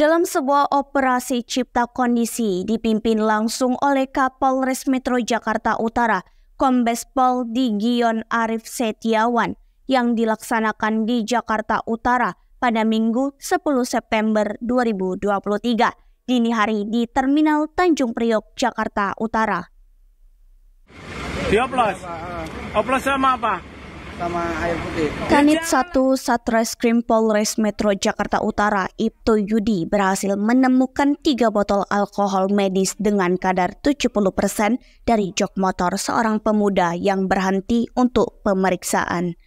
Dalam sebuah operasi cipta kondisi dipimpin langsung oleh Kapolres Metro Jakarta Utara, Kombes Pol Digion Arif Setiawan yang dilaksanakan di Jakarta Utara pada Minggu 10 September 2023 dini hari di Terminal Tanjung Priok, Jakarta Utara. Dioplos. Oplos sama apa? Sama air putih. Kanit 1 Satreskrim Polres Metro Jakarta Utara Ibtu Yudi berhasil menemukan tiga botol alkohol medis dengan kadar 70% dari jok motor seorang pemuda yang berhenti untuk pemeriksaan.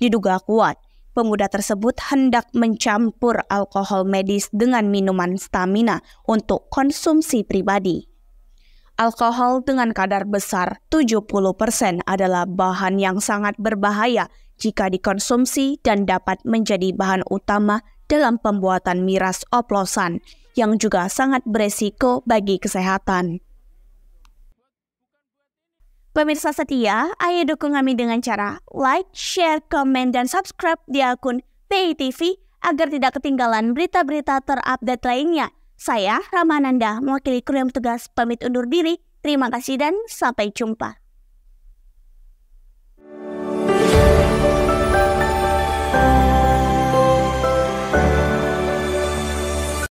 Diduga kuat, pemuda tersebut hendak mencampur alkohol medis dengan minuman stamina untuk konsumsi pribadi. Alkohol dengan kadar besar 70% adalah bahan yang sangat berbahaya jika dikonsumsi dan dapat menjadi bahan utama dalam pembuatan miras oplosan yang juga sangat beresiko bagi kesehatan. Pemirsa setia, ayo dukung kami dengan cara like, share, komen, dan subscribe di akun PITV agar tidak ketinggalan berita-berita terupdate lainnya. Saya Ramananda, mewakili kru yang bertugas pamit undur diri. Terima kasih dan sampai jumpa.